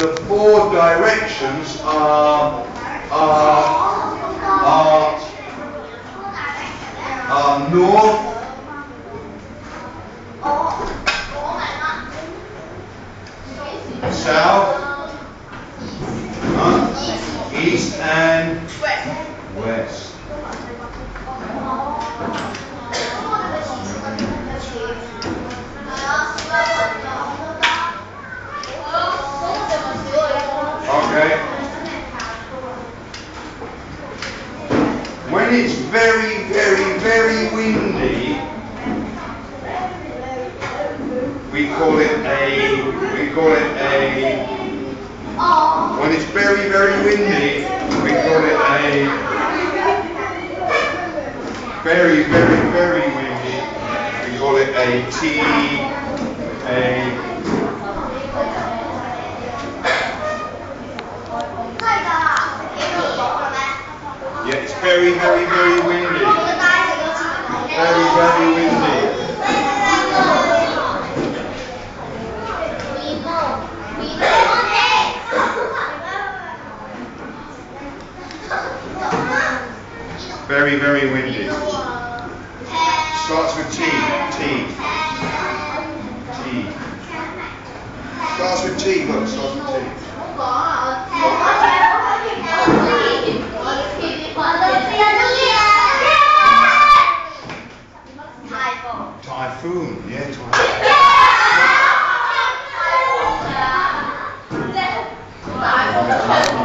cardinal directions are are are, are north, south, huh? east, and west. Okay. When it's very, very, very windy, we call it a, we call it a, when it's very, very windy, we call it a, very, very, very windy, we call it a T, a, yeah, it's very, very, very windy. Very, very windy. Very, very windy. Starts with T. T. T. Starts with T, starts with T. my food. 예, 정말. Thank you.